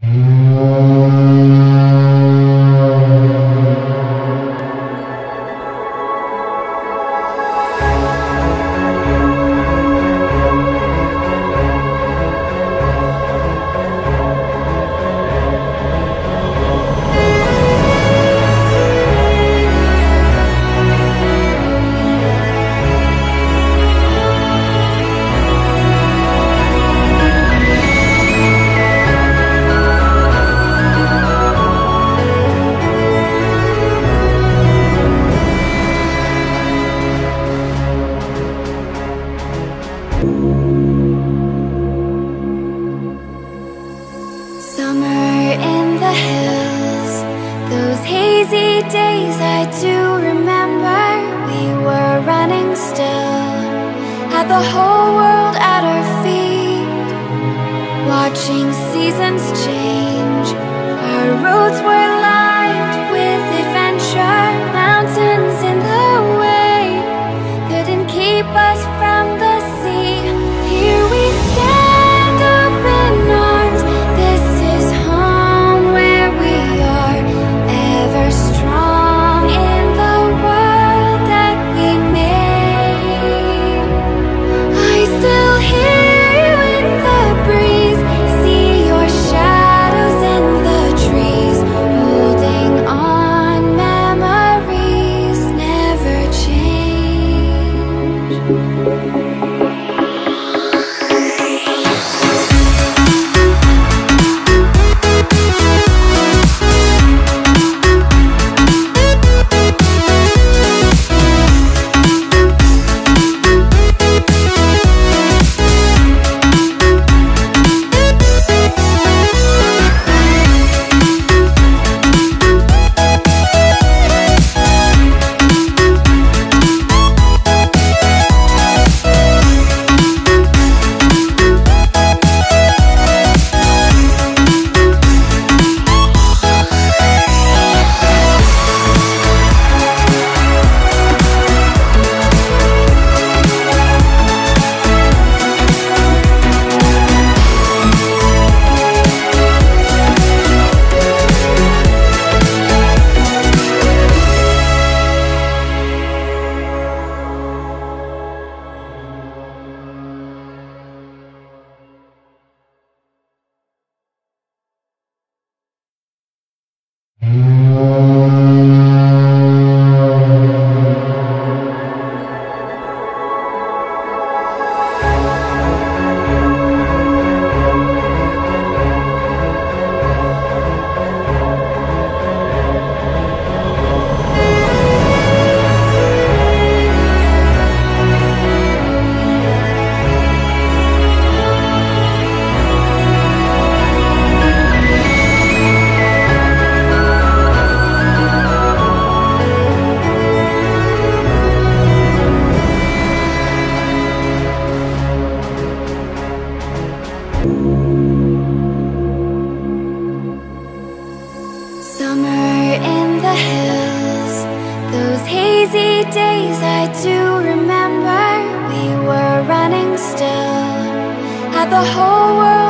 Summer days I do remember. We were running still, had the whole world at our feet, watching seasons change. Our roads were change. Summer in the hills, those hazy days I do remember. We were running still, had the whole world